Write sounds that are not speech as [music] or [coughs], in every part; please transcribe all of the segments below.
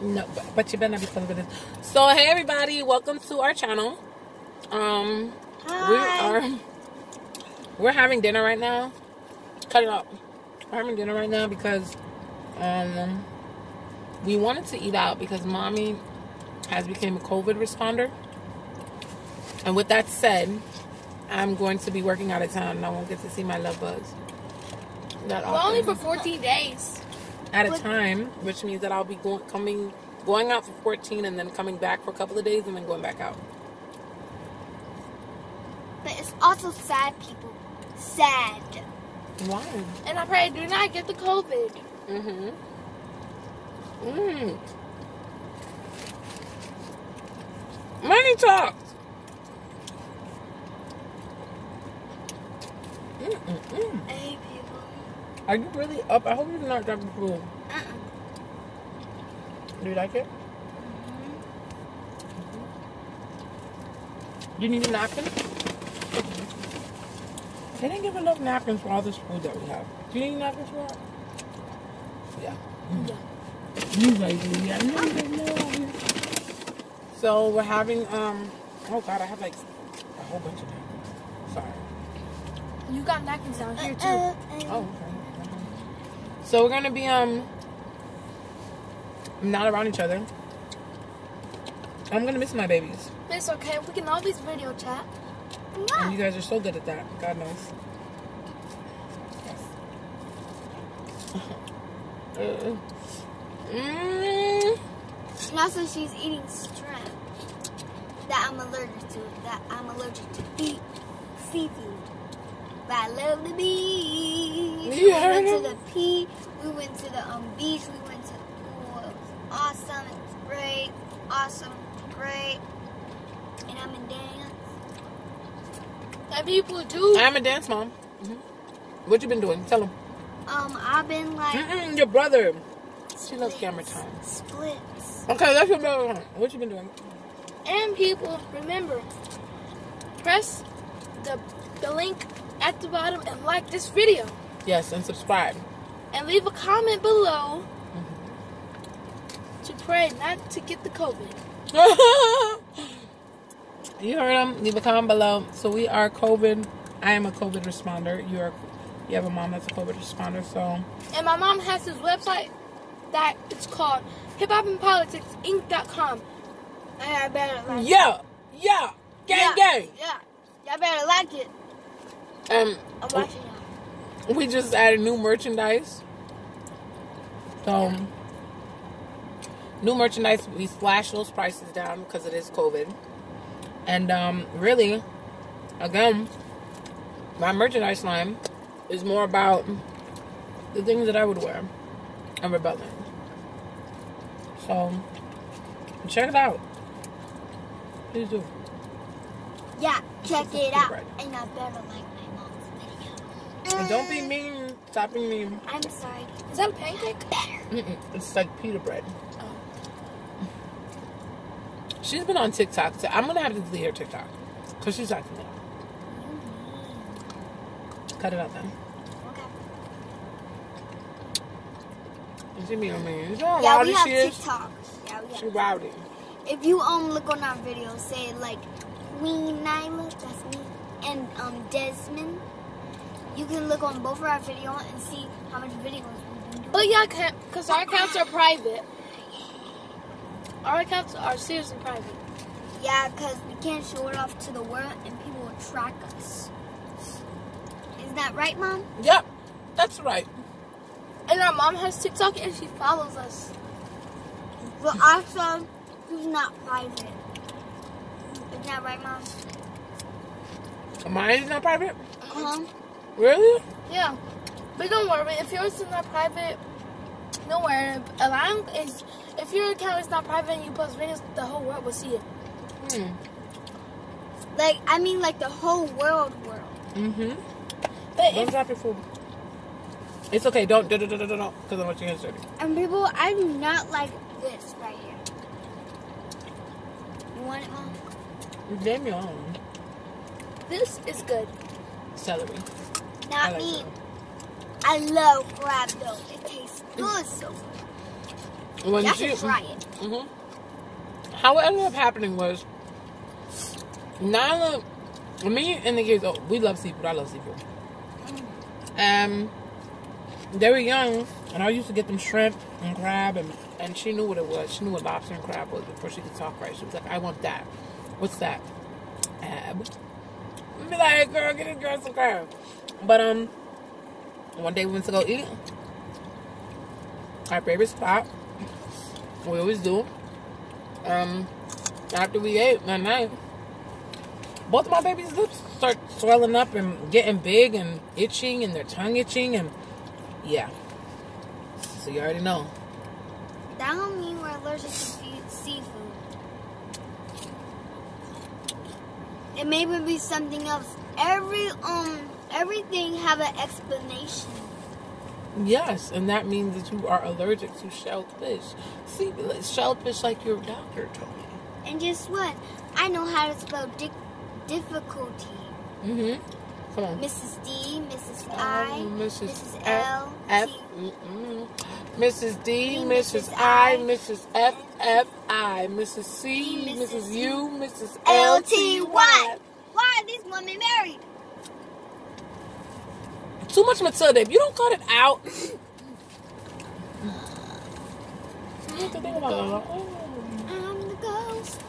No, but, but you better not be fucking with this. So hey everybody, welcome to our channel. Um, we are we're having dinner right now. Cut it up. We're having dinner right now because um we wanted to eat out because mommy has become a COVID responder. And with that said, I'm going to be working out of town and I won't get to see my love bugs. Not Well, only for 14 days. At a time, which means that I'll be going coming going out for 14 and then coming back for a couple of days and then going back out. But it's also sad, people. Sad. Why? And I pray do not get the COVID. Mm-hmm. Mm. Money talks. Mm-mm-mm. Are you really up? I hope you're not dropping food. Uh-uh. Do you like it? Do you need a napkin? They didn't give enough napkins for all this food that we have. Do you need napkins for that? Yeah. Yeah. You guys yeah. No, no. So we're having um oh god, I have like a whole bunch of napkins. Sorry. You got napkins down here too. Uh, Oh, okay. So we're gonna be um not around each other. I'm gonna miss my babies. It's okay. We can always video chat. And you guys are so good at that. God knows. Uh, mm, And also, she's eating shrimp that I'm allergic to. That I'm allergic to eat seafood. But I love the beach. You we heard went him? to the P. We went to the um beach. We went to the pool. It was awesome. It's great. Awesome. Great. And I'm in dance. And people do. I'm a dance mom. hmm What you been doing? Tell them. Um, I've been like Mm-mm, your brother. She loves camera time. splits. Okay, that's your brother. What you been doing? And people, remember, press the, the link at the bottom and like this video. Yes, and subscribe. And leave a comment below Mm-hmm. to pray not to get the COVID. [laughs] you heard him. Leave a comment below. So we are COVID. I am a COVID responder. You are. You have a mom that's a COVID responder. So And my mom has this website that it's called hiphopandpoliticsinc.com. And I better like yeah, yeah, gang, Yeah. gang. Yeah. Y'all better like it. Um, we just added new merchandise. So, new merchandise, we slashed those prices down because it is COVID. And um, really, again, my merchandise line is more about the things that I would wear and rebelling. So, check it out. Please do. Yeah, check it out. right. And I better like my mom's video. And don't be mean. Stop being mean. I'm sorry. Is that a pancake? Mm-mm. It's like pita bread. She's been on TikTok. So I'm gonna have to delete her TikTok because she's acting up. Cut it out then. Okay. She be on me. You know how Yeah, rowdy we have she is. TikTok. Yeah, we She have. rowdy. If you um look on our video, say like Queen Nyla, that's me, and um Desmond, you can look on both of our video and see how much videos we've been doing. But yeah, because our accounts are private. Our accounts are seriously private. Yeah, because we can't show it off to the world and people will track us. Is that right, Mom? Yep, that's right. And our mom has TikTok and she follows us. Well, also, who's not private? Is that right, Mom? Mine is not private. Uh-huh. Really? Yeah. But don't worry, if yours is not private, don't worry. As long as if your account is not private and you post videos, the whole world will see it. Hmm. Like, I mean, like the whole world world. Mm-hmm. But Don't if drop your food. It's okay. Don't. Don't. Don't. Don't. Don't. Because I want your hands dirty. And people, I do not like this right here. You want it, Mom? You gave me on this is good. celery. I Not like me. I love crab though. It tastes good so when Y'all should try it. Mm -hmm. How it ended up happening was Nyla, me and the kids, oh, we love seafood. I love seafood. Um, they were young, and I used to get them shrimp and crab, and, and she knew what it was. She knew what lobster and crab was before she could talk right. She was like, I want that. What's that? Ab. Be like, girl, get a girl some crab. But, um, one day we went to go eat. Our favorite spot. We always do. Um, after we ate that night, both of my babies' lips start swelling up and getting big and itching and their tongue itching and yeah. So you already know. That don't mean we're allergic to fe- seafood. It may be something else. Every um everything have an explanation. Yes, and that means that you are allergic to shellfish. See, shellfish like your doctor told me. And guess what? I know how to spell di- difficulty. Mm-hmm. Come on. Mrs. D, Mrs. Oh, I, Oh, Mrs. Mrs. F, L, F, T. mm-mm. Mrs. D, D, Mrs. Mrs. I, I, Mrs. F, F, I, Mrs. C, D, Mrs. Mrs. U, Mrs. L, T, Y. L-T-Y. Why this woman married? Too much Matilda. If you don't cut it out. [sighs] You have to think about it. Oh. I'm the ghost.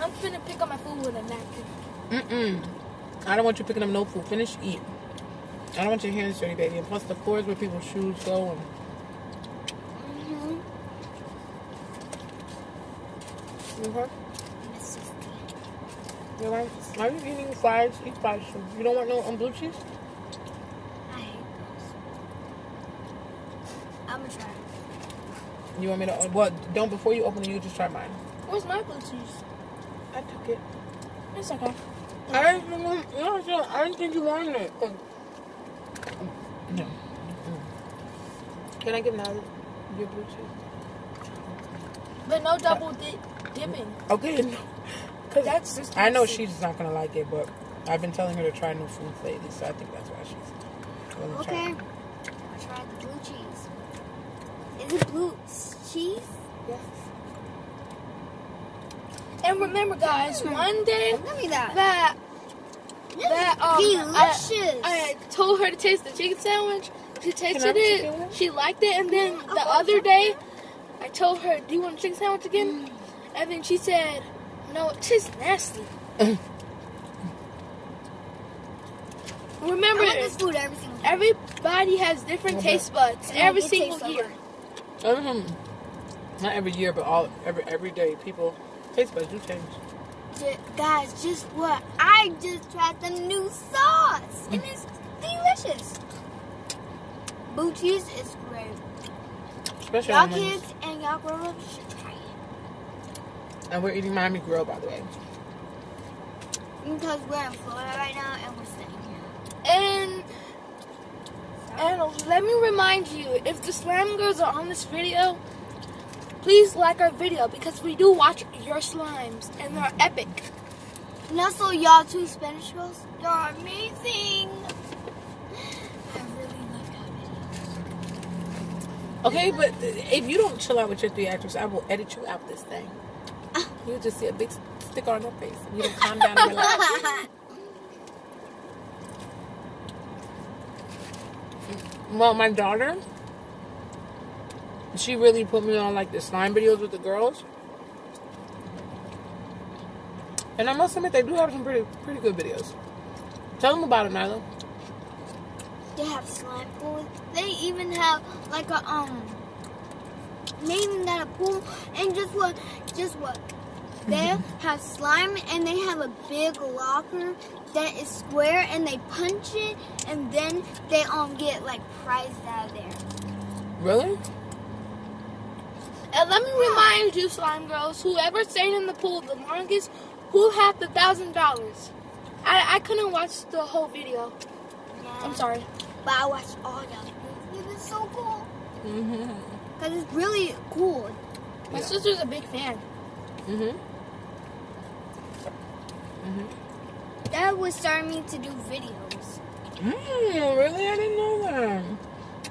I'm finna pick up my food with a napkin. Mm-mm. I don't want you picking up no food. Finish eat. I don't want your hands dirty, baby. And plus the floors where people's shoes go and okay. You're right. Are you eating fries? Eat fries. You don't want no um, blue cheese? I hate those. I'm gonna try. You want me to? What? Don't before you open it. You just try mine. Where's my blue cheese? I took it. It's okay. I didn't. want- No, sure. I didn't think you wanted it. No. Can I get another your blue cheese? But no double dip dipping. Okay. No. Cause That's just I know she's not gonna like it, but I've been telling her to try new foods lately, so I think that's why she's. willing to Okay. it. I tried the blue cheese. Is it blue cheese? Yes. And remember, guys, Mm. one day that. that that um Delicious. I, I told her to taste the chicken sandwich. She tasted it. chicken with it? She liked it, and then the other day, I told her, "Do you want a chicken sandwich again?" And then she said, "No, it tastes nasty." [coughs] Remember, I this food every single time. everybody has different Okay. taste buds And every single year. good. Mm-hmm. Not every year, but all every every day, people taste buds do change. Guys, just what? I just tried the new sauce, and it's delicious. Blue cheese is great. Especially Y'all kids and y'all grown ups should try it. And we're eating Miami Grill, by the way. Because we're in Florida right now and we're staying here. And and let me remind you, if the slam girls are on this video, please like our video because we do watch your slimes and they're epic. And also, y'all two Spanish girls, you're amazing. I really love y'all videos. Okay, but if you don't chill out with your three actors, I will edit you out this thing. Ah. You'll just see a big sticker on your face. You don't calm down and relax. [laughs] Well, my daughter, she really put me on like the slime videos with the girls. And I must admit, they do have some pretty pretty good videos. Tell them about it, Nyla. They have slime pools. They even have like a um. Even got a pool, and just what? Just what? They have slime, and they have a big locker that is square, and they punch it, and then they um get like prizes out of there. Really? And let me remind you, slime girls, whoever stayed in the pool the longest, who had the thousand dollars. I I couldn't watch the whole video. I'm sorry. But I watched all y'all. It was so cool. Mm-hmm. Cause it's really cool. My Yeah. sister's a big fan. Mm-hmm. Mm-hmm. That was starting me to do videos. Mm, really? I didn't know that.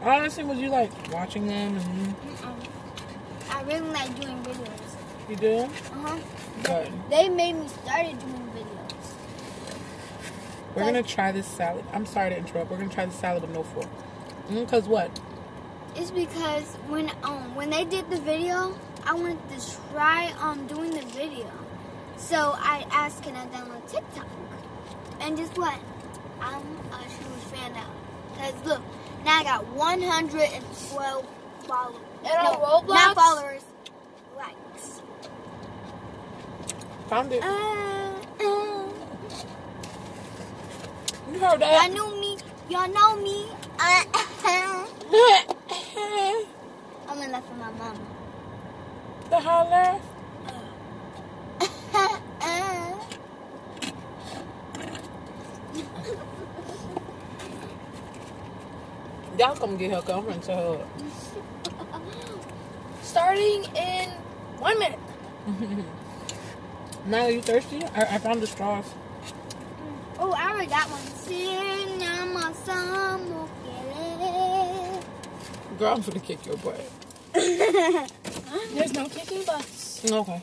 Honestly, was you like watching them and Mm-mm. I really like doing videos. You do? Uh-huh. Good. They made me started doing videos. We're gonna try this salad. I'm sorry to interrupt. We're gonna try the salad with no fork. Mm, Cause what? It's because when um when they did the video, I wanted to try um doing the video. So I asked can I download TikTok? And just what? I'm a huge fan now. Cause look, now I got 112 followers. And on Roblox? not followers, likes. Found it. Uh, uh. You heard Y'all know me. Y'all know me. Uh, [laughs] I'm in love with my mama. the holler. [laughs] [laughs] Y'all come get her. Cause I'm gonna her. Starting in one minute. [laughs] Now you thirsty? I, I found the straws. oh, I already got one. Girl, I'm gonna kick your butt. [laughs] There's no kicking butts. Okay.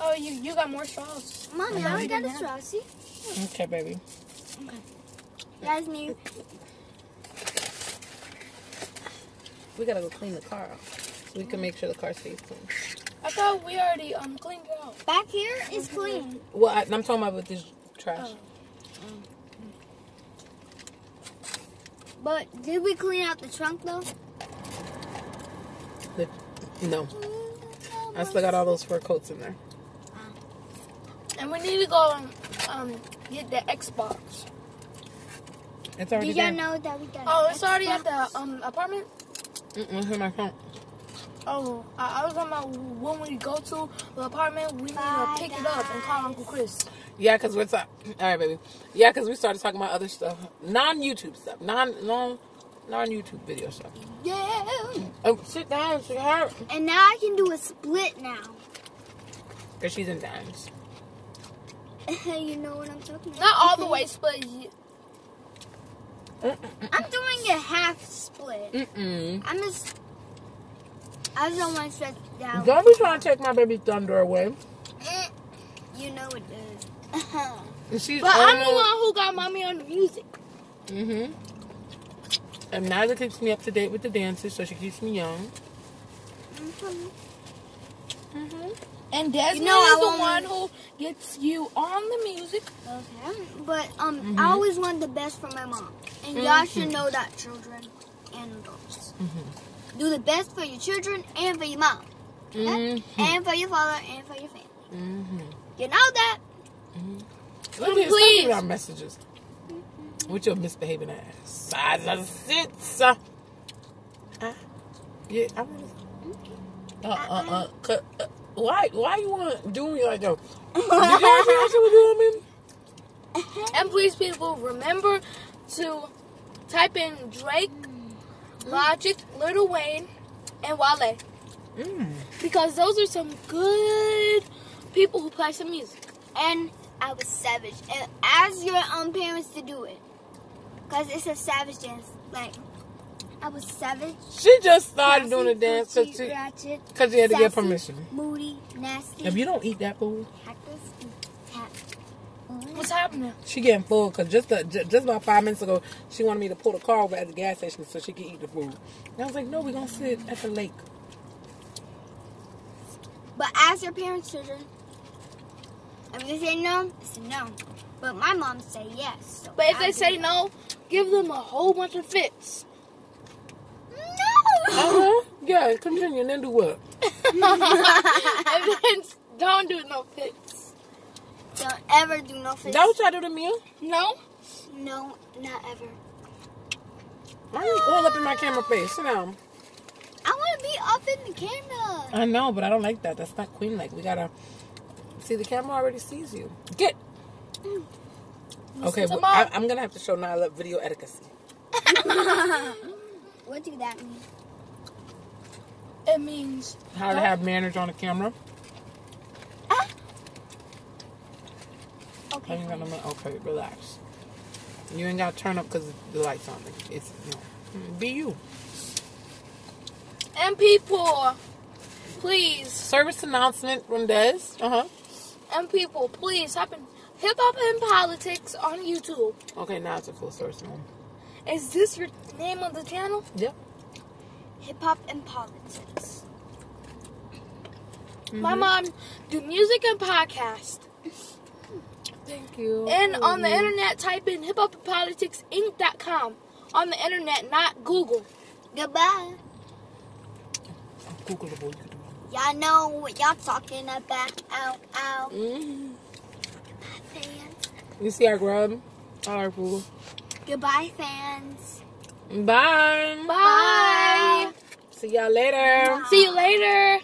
Oh, you you got more straws. Mommy, I already got a straw. See? Okay, baby. That's new. We gotta go clean the car out. So we can make sure the car stays clean. I thought we already um cleaned it out. Back here is clean. Well, I, I'm talking about with this trash. Oh. But did we clean out the trunk though? The, no. I still got all those fur coats in there. And we need to go and um get the Xbox. It's already Did y'all know that we got? Oh, an it's already at the um apartment. Mm-mm, it's in my phone. Oh, I, I was talking about when we go to the apartment, we need to pick it up and call Uncle Chris. Yeah, because we're talking. All right, baby. Yeah, because we started talking about other stuff, non-YouTube stuff, non non non-YouTube video stuff. Yeah. Oh, sit down, sweetheart. And now I can do a split now. Because she's in dance. [laughs] you know what I'm talking about? Not all the [laughs] way, I'm doing a half split. Mm-mm. I'm just. I don't want to stretch down. Don't be trying to take my baby thunder away. Eh, You know it does. [laughs] She's but I'm the one who got mommy on the music. Mm-hmm. And Nyla keeps me up to date with the dances, so she keeps me young. Mm-hmm. Mm-hmm. And Desmond You know is the one who gets you on the music. Okay. But um, Mm-hmm. I always want the best for my mom, and y'all should know that, children and adults. Mm-hmm. Do the best for your children and for your mom, okay? Mm-hmm. and for your father and for your family. Mm-hmm. You know that? Look at Please. Please. our messages. With your misbehaving ass. Size of sits. Uh, uh, yeah, I want to. Uh, uh, uh, cut, uh, why, why you want to do me like that? [laughs] Did you see what she was doing. And please, people, remember to type in Drake, Logic, Lil Wayne, and Wale. Mm. Because those are some good people who play some music. And I was savage. And ask your own parents to do it, cause it's a savage dance. Like I was seven. She just started doing the Classy, dance Gucci, because she, ratchet, 'cause she had to get permission. Moody, nasty. If you don't eat that food. What's happening? she getting full because just, the- ju- just about five minutes ago, she wanted me to pull the car over at the gas station so she could eat the food. And I was like, no, we're going to sit at the lake. But ask your parents, children. If they say no, it's a no. But my mom say yes. So But if I they say it. no, give them a whole bunch of fits. Uh-huh. Yeah, continue. And then do what? and then don't do no fits. Don't ever do no face. That what y'all do to me? No? No, not ever. Why you all up in my camera face? Sit down. I want to be up in the camera. I know, but I don't like that. That's not queen like. We gotta see the camera already sees you. Get okay. Well, I, I'm gonna have to show Nyla video etiquette. [laughs] what do that mean? It means How to have manners on a camera. Okay. I ain't gonna okay, relax. You ain't gotta turn up because the lights on. It's no. Be you. And people, please. Service announcement from Des. Uh huh. And people, please type in hip hop and politics on YouTube. Okay, now it's a full source now. Is this your name of the channel? Yep. Hip hop and politics. My Mhm. mom do music and podcast. Thank you. And on the internet, type in hiphopandpoliticsinc.com. On the internet, not Google. Goodbye. Googleable. You can do Y'all know what y'all talking about. Ow, ow. it. Mhm. Fans. You see our grub? All right, Google. Goodbye, fans. Bye. Bye. See y'all later. See you later.